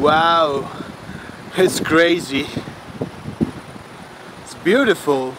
Wow, it's crazy. It's beautiful.